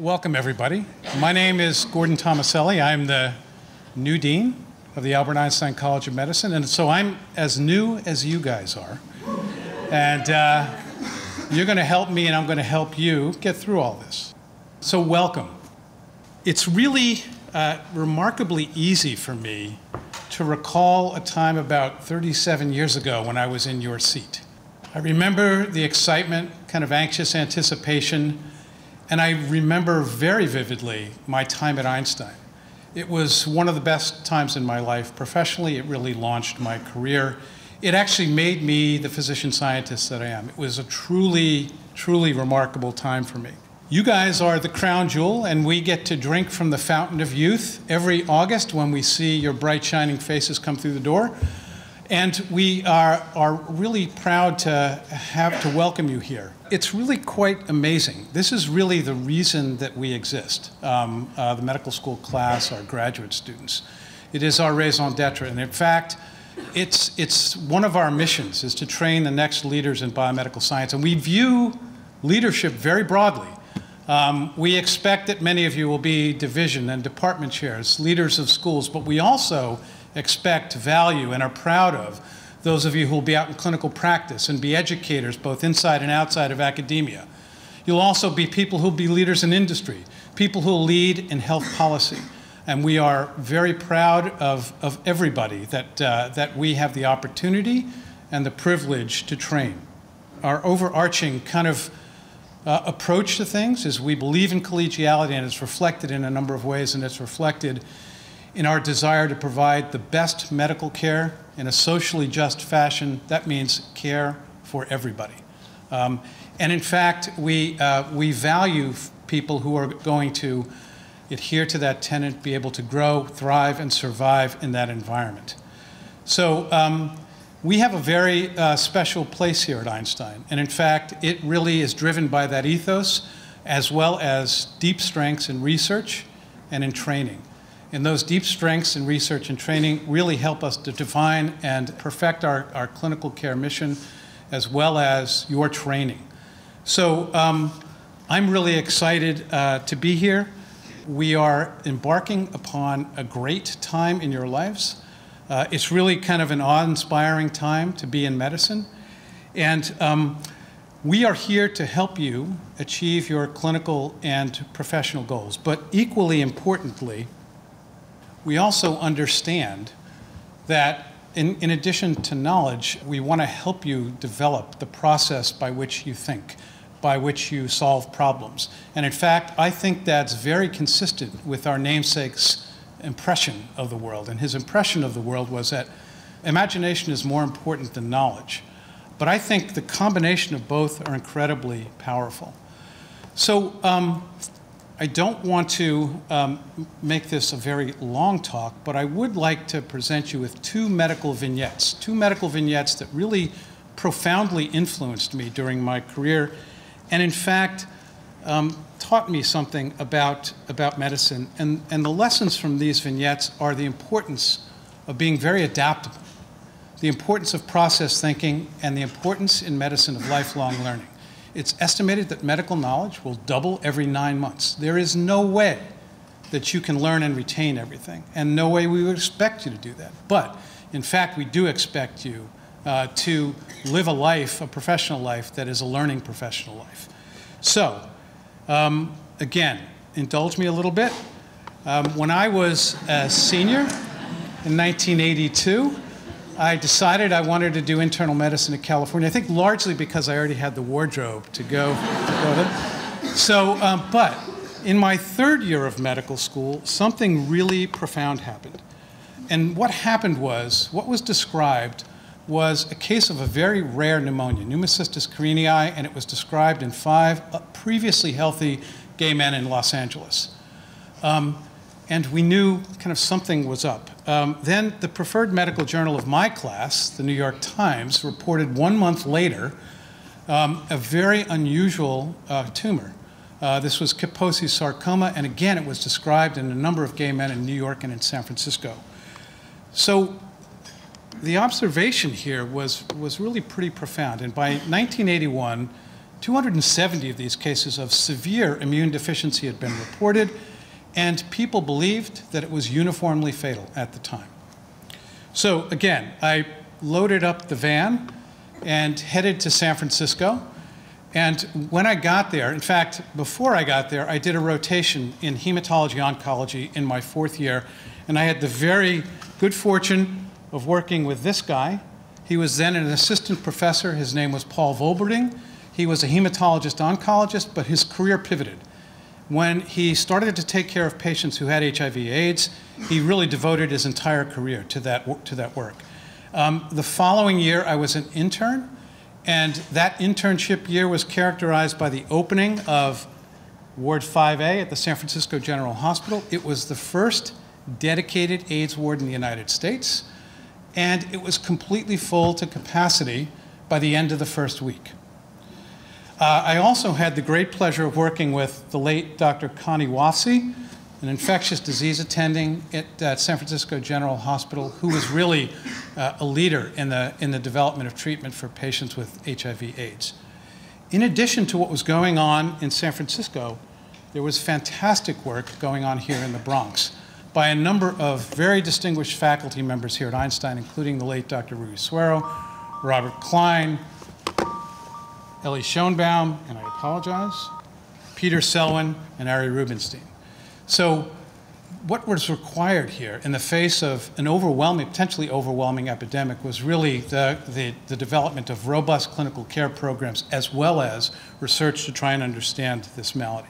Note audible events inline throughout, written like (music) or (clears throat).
Welcome, everybody. My name is Gordon Tomaselli. I'm the new dean of the Albert Einstein College of Medicine, and so I'm as new as you guys are. And uh, you're going to help me, and I'm going to help you get through all this. So, welcome. It's really uh, remarkably easy for me to recall a time about 37 years ago when I was in your seat. I remember the excitement, kind of anxious anticipation and I remember very vividly my time at Einstein. It was one of the best times in my life. Professionally, it really launched my career. It actually made me the physician scientist that I am. It was a truly, truly remarkable time for me. You guys are the crown jewel, and we get to drink from the fountain of youth every August when we see your bright, shining faces come through the door. And we are, are really proud to have to welcome you here. It's really quite amazing. This is really the reason that we exist, um, uh, the medical school class, our graduate students. It is our raison d'etre. And in fact, it's, it's one of our missions is to train the next leaders in biomedical science. And we view leadership very broadly. Um, we expect that many of you will be division and department chairs, leaders of schools, but we also expect, value, and are proud of those of you who will be out in clinical practice and be educators both inside and outside of academia. You'll also be people who'll be leaders in industry, people who'll lead in health policy. And we are very proud of, of everybody that, uh, that we have the opportunity and the privilege to train. Our overarching kind of uh, approach to things is we believe in collegiality and it's reflected in a number of ways and it's reflected in our desire to provide the best medical care in a socially just fashion. That means care for everybody. Um, and in fact, we, uh, we value people who are going to adhere to that tenet, be able to grow, thrive, and survive in that environment. So um, we have a very uh, special place here at Einstein. And in fact, it really is driven by that ethos as well as deep strengths in research and in training. And those deep strengths in research and training really help us to define and perfect our, our clinical care mission as well as your training. So um, I'm really excited uh, to be here. We are embarking upon a great time in your lives. Uh, it's really kind of an awe-inspiring time to be in medicine. And um, we are here to help you achieve your clinical and professional goals. But equally importantly, we also understand that in, in addition to knowledge, we want to help you develop the process by which you think, by which you solve problems. And in fact, I think that's very consistent with our namesake's impression of the world. And his impression of the world was that imagination is more important than knowledge. But I think the combination of both are incredibly powerful. So um, I don't want to um, make this a very long talk, but I would like to present you with two medical vignettes, two medical vignettes that really profoundly influenced me during my career, and in fact, um, taught me something about, about medicine. And, and the lessons from these vignettes are the importance of being very adaptable, the importance of process thinking, and the importance in medicine of lifelong learning. It's estimated that medical knowledge will double every nine months. There is no way that you can learn and retain everything, and no way we would expect you to do that. But in fact, we do expect you uh, to live a life, a professional life, that is a learning professional life. So, um, again, indulge me a little bit. Um, when I was a senior in 1982, I decided I wanted to do internal medicine in California. I think largely because I already had the wardrobe to go. To go to. So, um, but in my third year of medical school, something really profound happened. And what happened was, what was described was a case of a very rare pneumonia, pneumocystis carinii, and it was described in five uh, previously healthy gay men in Los Angeles. Um, and we knew kind of something was up. Um, then the preferred medical journal of my class, the New York Times, reported one month later um, a very unusual uh, tumor. Uh, this was Kaposi sarcoma, and again, it was described in a number of gay men in New York and in San Francisco. So the observation here was, was really pretty profound. And by 1981, 270 of these cases of severe immune deficiency had been reported, and people believed that it was uniformly fatal at the time. So again, I loaded up the van and headed to San Francisco. And when I got there, in fact, before I got there, I did a rotation in hematology oncology in my fourth year. And I had the very good fortune of working with this guy. He was then an assistant professor. His name was Paul Volberding. He was a hematologist oncologist, but his career pivoted. When he started to take care of patients who had HIV AIDS, he really devoted his entire career to that, to that work. Um, the following year, I was an intern, and that internship year was characterized by the opening of Ward 5A at the San Francisco General Hospital. It was the first dedicated AIDS ward in the United States, and it was completely full to capacity by the end of the first week. Uh, I also had the great pleasure of working with the late Dr. Connie Wofsy, an infectious disease attending at uh, San Francisco General Hospital, who was really uh, a leader in the, in the development of treatment for patients with HIV AIDS. In addition to what was going on in San Francisco, there was fantastic work going on here in the Bronx by a number of very distinguished faculty members here at Einstein, including the late Dr. Rudy Suero, Robert Klein, Ellie Schoenbaum, and I apologize, Peter Selwyn, and Ari Rubinstein. So what was required here in the face of an overwhelming, potentially overwhelming epidemic was really the, the, the, development of robust clinical care programs as well as research to try and understand this malady.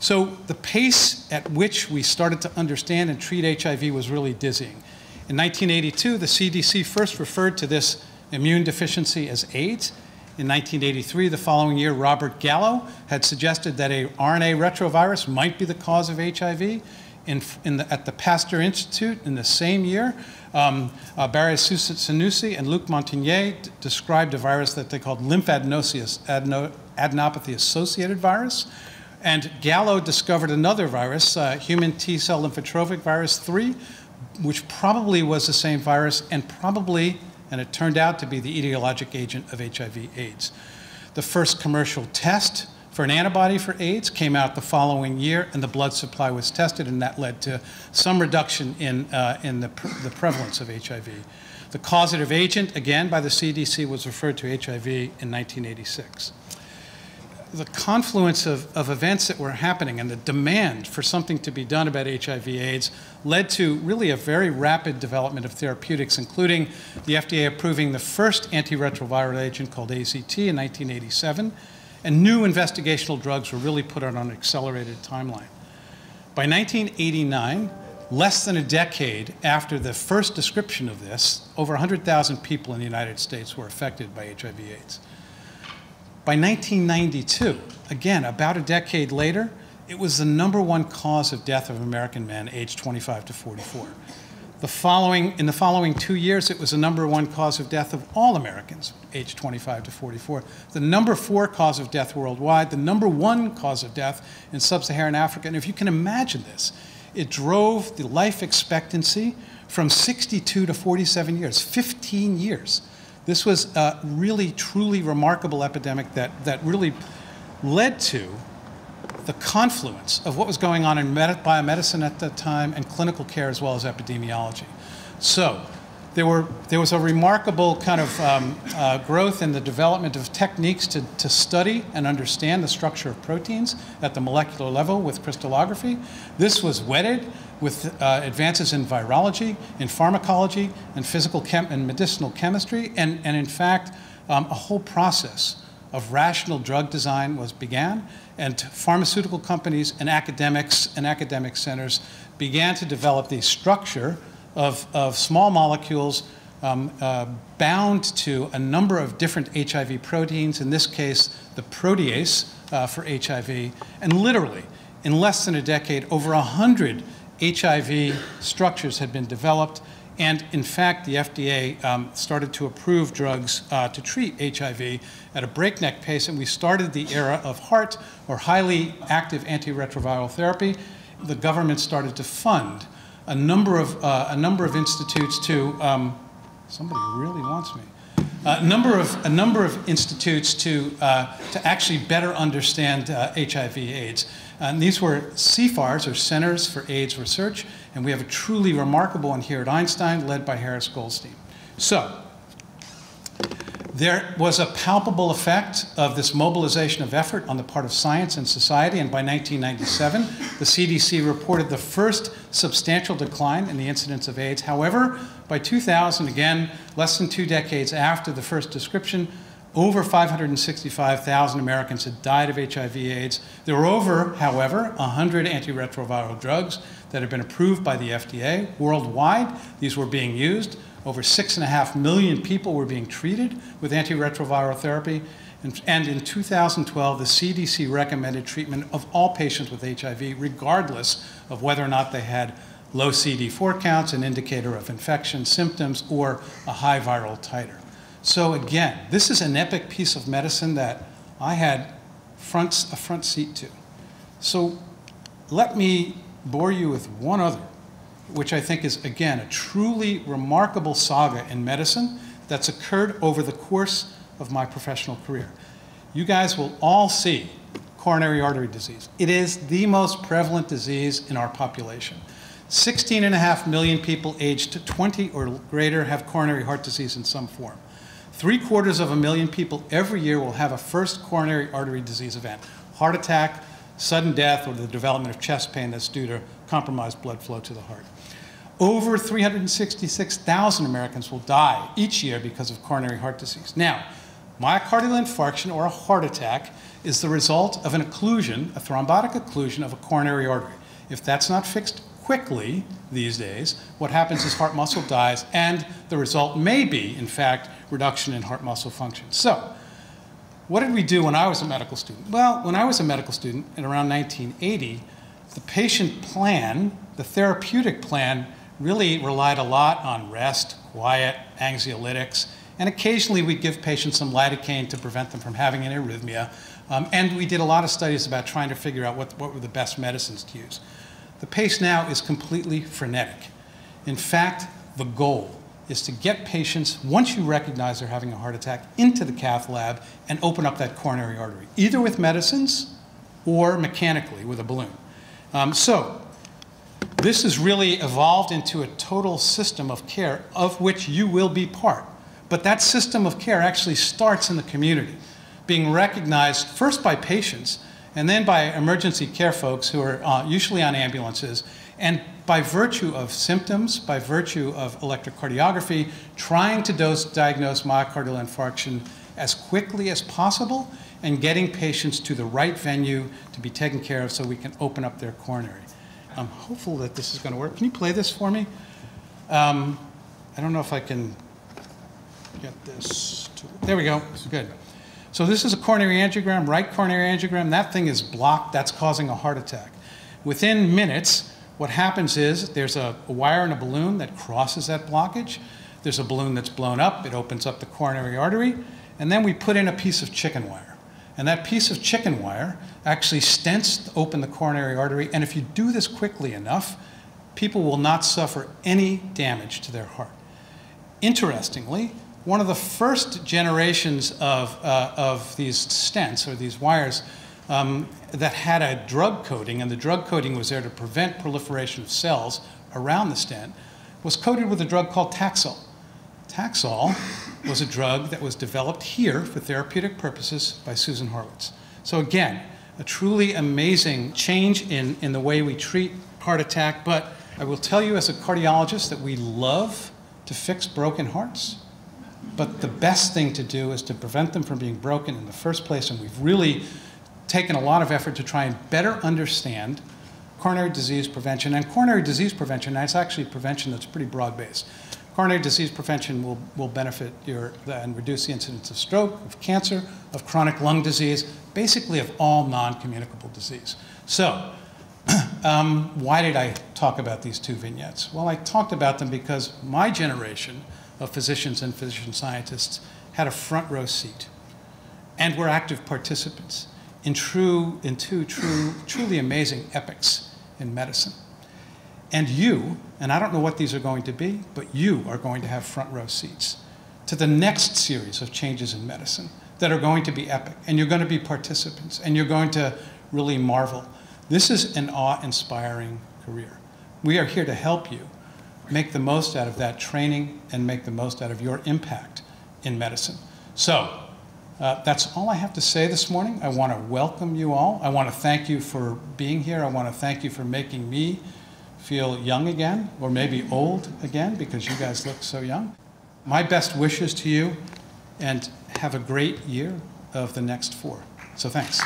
So the pace at which we started to understand and treat HIV was really dizzying. In 1982, the CDC first referred to this immune deficiency as AIDS, in 1983, the following year, Robert Gallo had suggested that a RNA retrovirus might be the cause of HIV. In, in the, at the Pasteur Institute in the same year, um, uh, Barré-Sinoussi and Luc Montagnier described a virus that they called lymphadenopathy associated virus. And Gallo discovered another virus, uh, human T cell lymphotropic virus 3, which probably was the same virus and probably and it turned out to be the etiologic agent of HIV AIDS. The first commercial test for an antibody for AIDS came out the following year, and the blood supply was tested, and that led to some reduction in, uh, in the, pre the prevalence of HIV. The causative agent, again by the CDC, was referred to HIV in 1986 the confluence of, of events that were happening and the demand for something to be done about HIV AIDS led to really a very rapid development of therapeutics, including the FDA approving the first antiretroviral agent called AZT in 1987, and new investigational drugs were really put on an accelerated timeline. By 1989, less than a decade after the first description of this, over 100,000 people in the United States were affected by HIV AIDS. By 1992, again, about a decade later, it was the number one cause of death of American men aged 25 to 44. The following, in the following two years, it was the number one cause of death of all Americans aged 25 to 44. The number four cause of death worldwide, the number one cause of death in sub-Saharan Africa. And if you can imagine this, it drove the life expectancy from 62 to 47 years, 15 years. This was a really, truly remarkable epidemic that, that really led to the confluence of what was going on in biomedicine at that time and clinical care as well as epidemiology. So there, were, there was a remarkable kind of um, uh, growth in the development of techniques to, to study and understand the structure of proteins at the molecular level with crystallography. This was wedded with uh, advances in virology, in pharmacology, and physical chem and medicinal chemistry, and, and in fact, um, a whole process of rational drug design was began, and pharmaceutical companies and academics and academic centers began to develop the structure of, of small molecules um, uh, bound to a number of different HIV proteins, in this case, the protease uh, for HIV, and literally, in less than a decade, over 100 HIV structures had been developed, and in fact, the FDA um, started to approve drugs uh, to treat HIV at a breakneck pace, and we started the era of HAART, or highly active antiretroviral therapy. The government started to fund a number of, uh, a number of institutes to, um, somebody really wants me, a number of, a number of institutes to, uh, to actually better understand uh, HIV/AIDS. And these were CFARs, or Centers for AIDS Research, and we have a truly remarkable one here at Einstein, led by Harris Goldstein. So, there was a palpable effect of this mobilization of effort on the part of science and society, and by 1997, the CDC reported the first substantial decline in the incidence of AIDS. However, by 2000, again, less than two decades after the first description, over 565,000 Americans had died of HIV/AIDS. There were over, however, 100 antiretroviral drugs that had been approved by the FDA worldwide. These were being used. Over six and a half million people were being treated with antiretroviral therapy. And, and, in 2012, the CDC recommended treatment of all patients with HIV, regardless of whether or not they had low CD4 counts, an indicator of infection symptoms, or a high viral titer. So again, this is an epic piece of medicine that I had front, a front seat to. So let me bore you with one other which I think is, again, a truly remarkable saga in medicine that's occurred over the course of my professional career. You guys will all see coronary artery disease. It is the most prevalent disease in our population. 16 and a half million people aged 20 or greater have coronary heart disease in some form. Three quarters of a million people every year will have a first coronary artery disease event, heart attack, sudden death, or the development of chest pain that's due to compromised blood flow to the heart. Over 366,000 Americans will die each year because of coronary heart disease. Now, myocardial infarction or a heart attack is the result of an occlusion, a thrombotic occlusion of a coronary artery. If that's not fixed quickly these days, what happens is heart muscle dies, and the result may be, in fact, reduction in heart muscle function. So, what did we do when I was a medical student? Well, when I was a medical student in around 1980, the patient plan, the therapeutic plan, really relied a lot on rest, quiet, anxiolytics, and occasionally we'd give patients some lidocaine to prevent them from having an arrhythmia. Um, and we did a lot of studies about trying to figure out what, what were the best medicines to use. The pace now is completely frenetic. In fact, the goal is to get patients, once you recognize they're having a heart attack, into the cath lab and open up that coronary artery, either with medicines or mechanically with a balloon. Um, so this has really evolved into a total system of care of which you will be part. But that system of care actually starts in the community, being recognized first by patients and then by emergency care folks who are uh, usually on ambulances. And by virtue of symptoms, by virtue of electrocardiography, trying to dose, diagnose myocardial infarction as quickly as possible and getting patients to the right venue to be taken care of so we can open up their coronary. I'm hopeful that this is going to work. Can you play this for me? Um, I don't know if I can get this. To, there we go. Good. So this is a coronary angiogram, right coronary angiogram. That thing is blocked. That's causing a heart attack. Within minutes, what happens is there's a, a wire and a balloon that crosses that blockage. There's a balloon that's blown up. It opens up the coronary artery. And then we put in a piece of chicken wire. And that piece of chicken wire actually stents open the coronary artery. And if you do this quickly enough, people will not suffer any damage to their heart. Interestingly, one of the first generations of, uh, of these stents or these wires um, that had a drug coating, and the drug coating was there to prevent proliferation of cells around the stent, was coated with a drug called Taxol. Taxol was a drug that was developed here for therapeutic purposes by Susan Horwitz. So again, a truly amazing change in, in the way we treat heart attack, but I will tell you as a cardiologist that we love to fix broken hearts, but the best thing to do is to prevent them from being broken in the first place, and we've really taken a lot of effort to try and better understand coronary disease prevention. And coronary disease prevention, that's actually prevention that's pretty broad-based. Coronary disease prevention will, will benefit your, and reduce the incidence of stroke, of cancer, of chronic lung disease, basically of all non-communicable disease. So, (clears throat) um, why did I talk about these two vignettes? Well, I talked about them because my generation of physicians and physician scientists had a front row seat and were active participants in, true, in two true, truly amazing epics in medicine. And you, and I don't know what these are going to be, but you are going to have front row seats to the next series of changes in medicine that are going to be epic. And you're going to be participants, and you're going to really marvel. This is an awe inspiring career. We are here to help you make the most out of that training and make the most out of your impact in medicine. So, uh, that's all I have to say this morning. I want to welcome you all. I want to thank you for being here. I want to thank you for making me feel young again, or maybe old again, because you guys look so young. My best wishes to you, and have a great year of the next four. So thanks.